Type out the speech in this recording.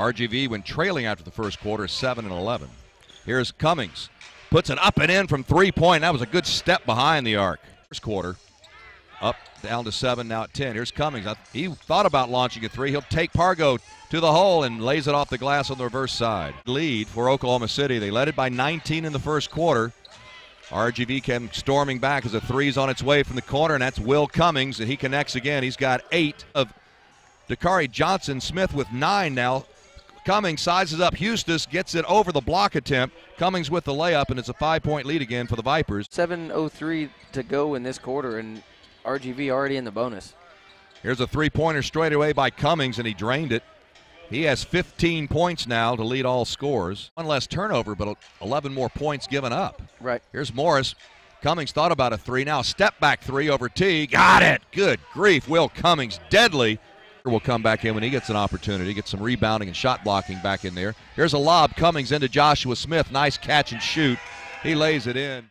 RGV when trailing after the first quarter, 7 and 11. Here's Cummings. Puts it up and in from three point. That was a good step behind the arc. First quarter, up down to seven, now at 10. Here's Cummings. He thought about launching a three. He'll take Pargo to the hole and lays it off the glass on the reverse side. Lead for Oklahoma City. They led it by 19 in the first quarter. RGV came storming back as a three's on its way from the corner, and that's Will Cummings, and he connects again. He's got eight of Dakari Johnson Smith with nine now. Cummings sizes up Huestis, gets it over the block attempt. Cummings with the layup, and it's a five point lead again for the Vipers. 7.03 to go in this quarter, and RGV already in the bonus. Here's a three pointer straight away by Cummings, and he drained it. He has 15 points now to lead all scores. One less turnover, but 11 more points given up. Right. Here's Morris. Cummings thought about a three. Now step back three over T. Got it. Good grief. Will Cummings deadly. Will come back in when he gets an opportunity. Get some rebounding and shot blocking back in there. Here's a lob. Cummings into Joshua Smith. Nice catch and shoot. He lays it in.